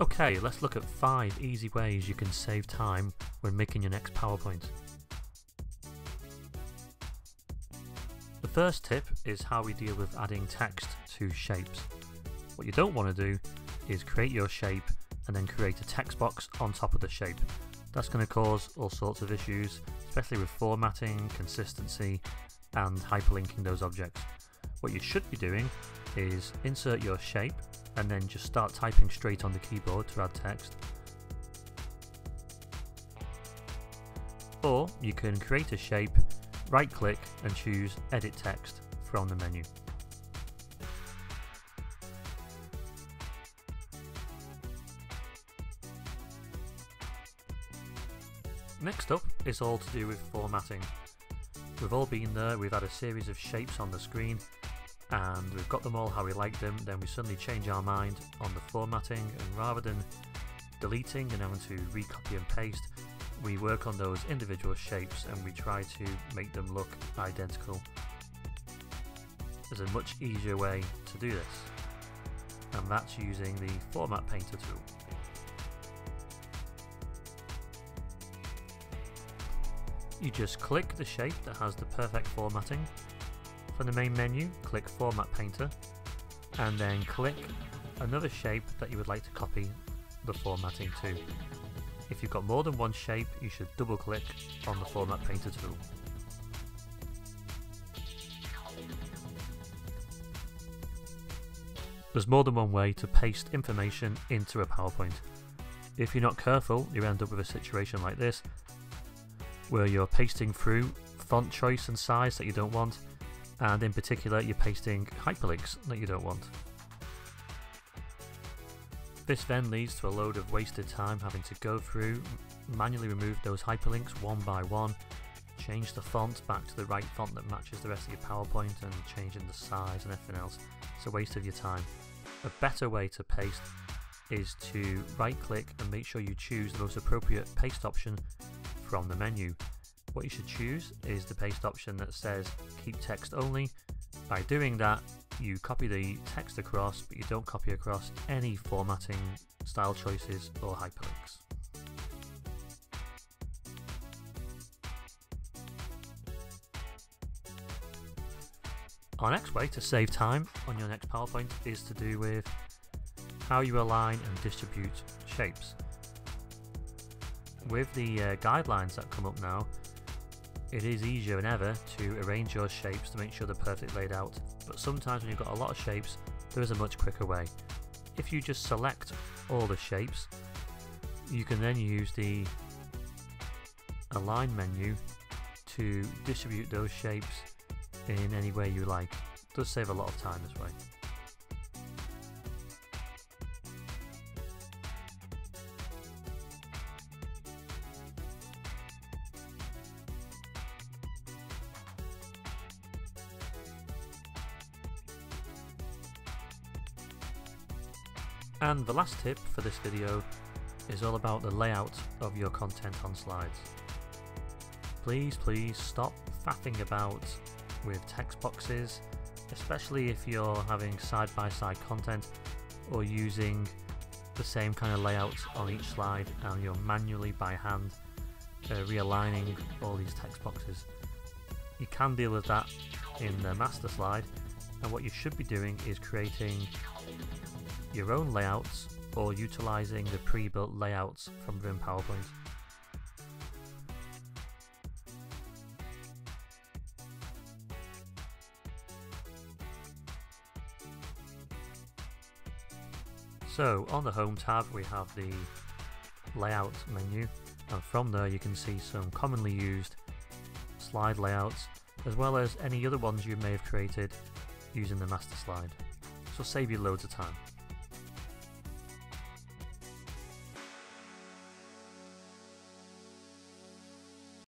Okay, let's look at 5 easy ways you can save time when making your next PowerPoint. The first tip is how we deal with adding text to shapes. What you don't want to do is create your shape and then create a text box on top of the shape. That's going to cause all sorts of issues, especially with formatting, consistency, and hyperlinking those objects. What you should be doing is insert your shape and then just start typing straight on the keyboard to add text. Or you can create a shape, right click and choose edit text from the menu. Next up is all to do with formatting. We've all been there, we've had a series of shapes on the screen and we've got them all how we like them, then we suddenly change our mind on the formatting and rather than deleting and having to recopy and paste, we work on those individual shapes and we try to make them look identical. There's a much easier way to do this, and that's using the Format Painter tool. You just click the shape that has the perfect formatting. From the main menu, click Format Painter, and then click another shape that you would like to copy the formatting to. If you've got more than one shape, you should double click on the Format Painter tool. There's more than one way to paste information into a PowerPoint. If you're not careful, you end up with a situation like this, where you're pasting through font choice and size that you don't want, and in particular you're pasting hyperlinks that you don't want. This then leads to a load of wasted time having to go through, manually remove those hyperlinks one by one, change the font back to the right font that matches the rest of your PowerPoint and changing the size and everything else. It's a waste of your time. A better way to paste is to right click and make sure you choose the most appropriate paste option from the menu. What you should choose is the paste option that says keep text only. By doing that, you copy the text across, but you don't copy across any formatting, style choices, or hyperlinks. Our next way to save time on your next PowerPoint is to do with how you align and distribute shapes with the uh, guidelines that come up now, it is easier than ever to arrange your shapes to make sure they're perfectly laid out, but sometimes when you've got a lot of shapes, there is a much quicker way. If you just select all the shapes, you can then use the align menu to distribute those shapes in any way you like. It does save a lot of time this way. And the last tip for this video is all about the layout of your content on slides. Please, please stop faffing about with text boxes, especially if you're having side-by-side -side content or using the same kind of layout on each slide and you're manually by hand uh, realigning all these text boxes. You can deal with that in the master slide and what you should be doing is creating your own layouts or utilizing the pre-built layouts from within PowerPoint. So on the Home tab we have the Layout menu and from there you can see some commonly used slide layouts as well as any other ones you may have created using the master slide. So save you loads of time.